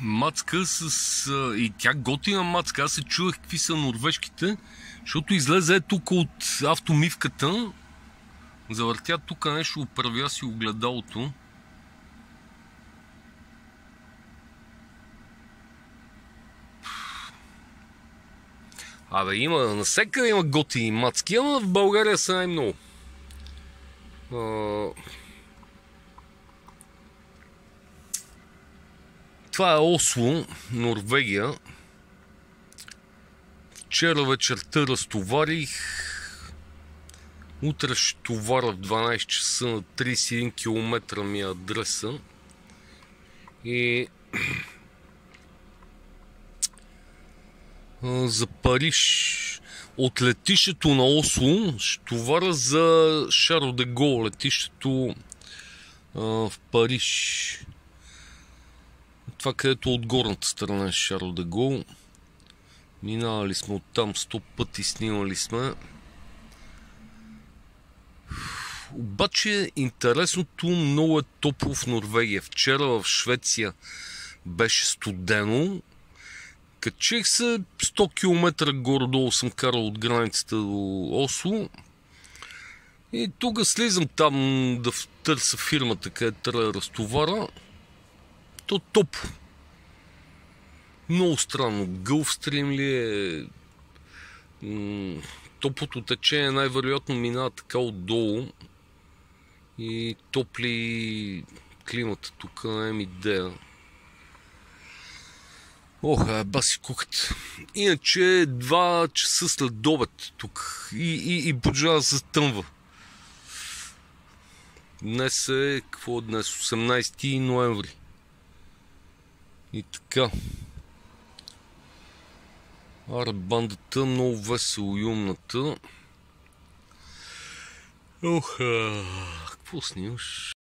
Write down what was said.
мацка с... И тя готина мацка. Аз се чуех какви са норвежките, защото излезе тук от автомивката. Завъртя тук нещо, оправя си огледалото. Абе, има, насекъде има готини мацки, ама в България са най-много. Това е Осло, Норвегия. Вчера вечерта разтоварих. Утре ще товара в 12 часа на 31 км ми е адреса. И за Париж от летището на Осло ще товара за Шаро де Гол, летището в Париж това където от горната страна е Шарл де Гол. Минавали сме оттам 100 пъти, снимали сме. Обаче интересното много е топло в Норвегия. Вчера в Швеция беше студено. Качих се 100 км горе-долу съм карал от границата до Осло. И тук слизам там да търся фирмата, където трябва да разтовара то топ. Много странно. Гълфстрим ли е? Топлото течение най-вероятно минава така отдолу и топли климата тук, имам идея. Ох, баси кукът. Иначе два часа след обед тук и, и, и почва да се тъмва. Днес е, какво е днес? 18 ноември. И така. Аре бандата, много весело и умната. Ох, какво снимаш?